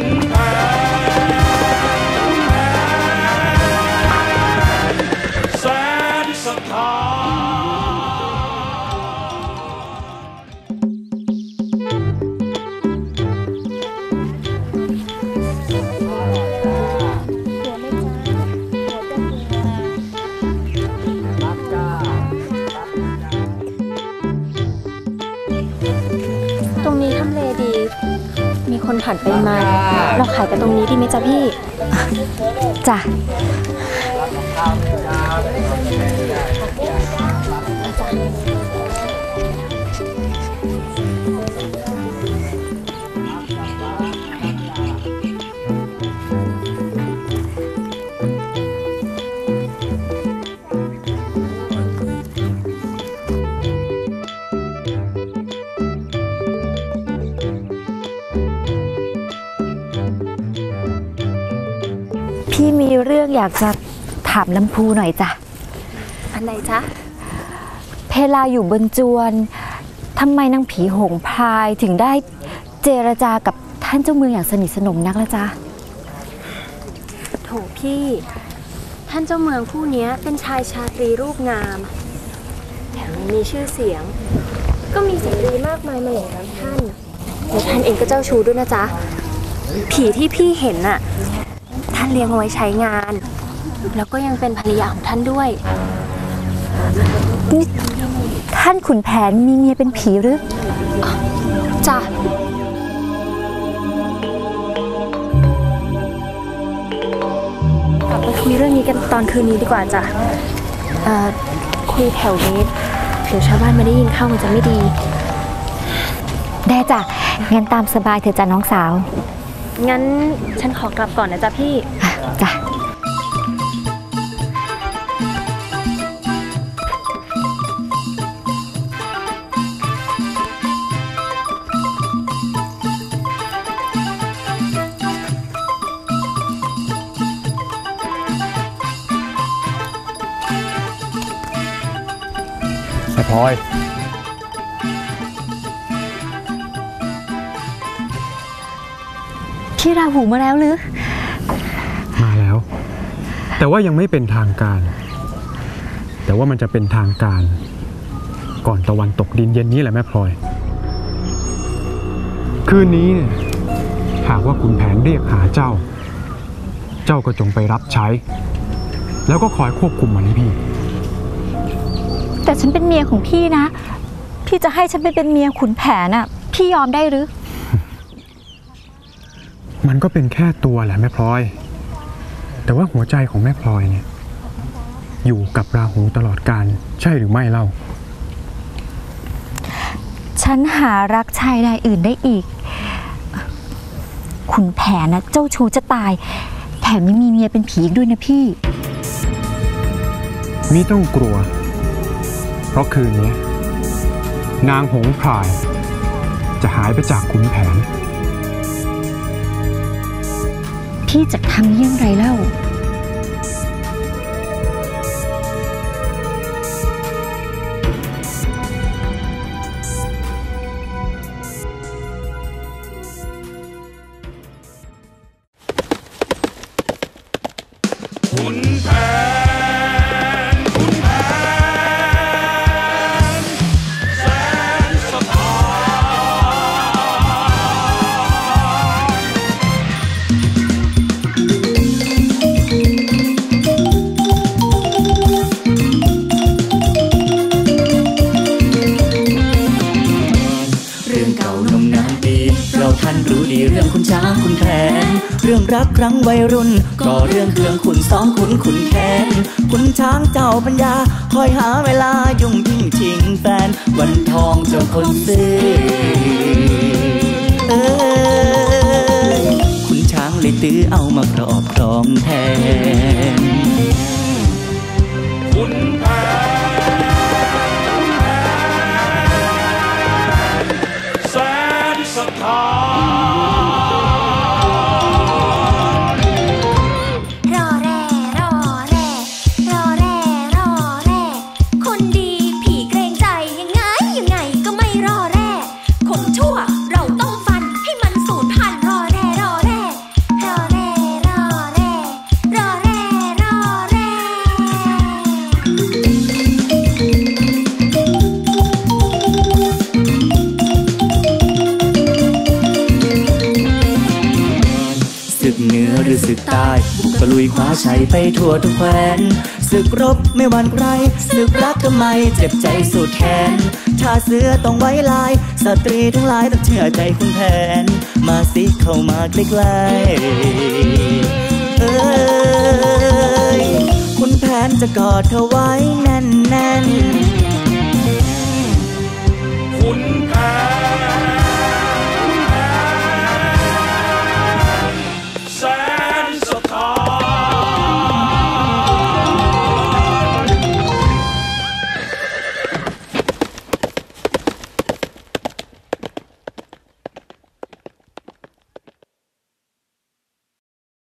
แส คนผ่านไปมา เราขายกันตรงนี้ดีไหมจ๊ะพี่ จ้ะพี่ มีเรื่องอยากจะถามลำพูหน่อยจ้ะ อันไหนจ๊ะ เพลาอยู่บนจวนทำไมนางผีโหงพลายถึงได้เจรจากับท่านเจ้าเมืองอย่างสนิทสนมนักละจ๊ะ โถพี่ ท่านเจ้าเมืองผู้เนี้ยเป็นชายชาตรีรูปงาม แถมยังมีชื่อเสียง ก็มีสตรีมากมายมาอย่างรักท่านและท่านเองก็เจ้าชู้ด้วยนะจ๊ะ ผีที่พี่เห็นน่ะ ท่านเลี้ยงเอาไว้ใช้งาน แล้วก็ยังเป็นภรรยาของท่านด้วย นี่ท่านขุนแผนมีเมียเป็นผีหรือจ้ะกลับไปคุยเรื่องนี้กันตอนคืนนี้ดีกว่าจ้ะเอ่อคุยแถวนี้เดี๋ยวชาวบ้านมาได้ยินเข้ามันจะไม่ดี ได้จ้ะงั้นตามสบายเถอะจ้ะน้องสาว งั้นฉันขอกลับก่อนนะจ๊ะพี่อะจ้ะแม่พลอย พี่ราหูมาแล้วหรือ มาแล้ว แต่ว่ายังไม่เป็นทางการ แต่ว่ามันจะเป็นทางการ ก่อนตะวันตกดินเย็นนี้แหละแม่พลอย คืนนี้เนี่ยหากว่าคุณแผนเรียกหาเจ้า เจ้าก็จงไปรับใช้ แล้วก็คอยควบคุมมันให้พี่ แต่ฉันเป็นเมียของพี่นะ พี่จะให้ฉันไปเป็นเมียขุนแผนอะพี่ยอมได้หรือ มันก็เป็นแค่ตัวแหละแม่พลอย แต่ว่าหัวใจของแม่พลอยเนี่ยอยู่กับราหูตลอดการใช่หรือไม่เล่า ฉันหารักชายใดอื่นได้อีก ขุนแผนนะเจ้าชู้จะตาย แถมยังมีเมียเป็นผีอีกด้วยนะพี่มิต้องกลัว เพราะคืนนี้ นางหงส์พราย จะหายไปจากขุนแผน พี่จะทำเยี่ยงไรเล่า รื่องรักครั้งวัยรุ่นก็เรื่องเครื่องคุณซ้อมคุณคุณแค้นคุณช้างเจ้าปัญญา คอยหาเวลายุ่งยิ่งชิงแฟน วันทองเจ้าคนซื้อเอ้ยคุณช้างเลยตื้อเอามาครอบครองแทนขุนแผนแสนสถาน รือศึกใต้บุกตะลุยคว้าชัยไปทั่วทุกแคว้นศึกรบไม่หวั่นใครศึกรักทำไมเจ็บใจสุดแขนชาเสือต้องไว้ลาย สตรีทั้งหลายต้องเชื่อใจคุณแผน มาสิเข้ามาใกล้ๆเอ้ยคุณแผนจะกอดเธอไว้แน่นๆขุนแผน